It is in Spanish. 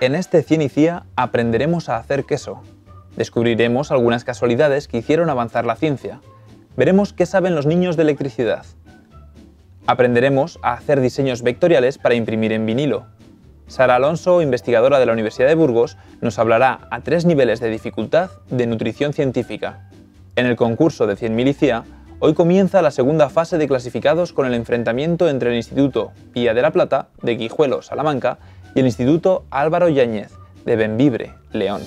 En este Cienicía aprenderemos a hacer queso. Descubriremos algunas casualidades que hicieron avanzar la ciencia. Veremos qué saben los niños de electricidad. Aprenderemos a hacer diseños vectoriales para imprimir en vinilo. Sara Alonso, investigadora de la Universidad de Burgos, nos hablará a tres niveles de dificultad de nutrición científica. En el concurso de 100.000 ICIA, hoy comienza la segunda fase de clasificados con el enfrentamiento entre el Instituto Pía de la Plata, de Guijuelo, Salamanca, y el Instituto Álvaro Yáñez, de Benvibre, León.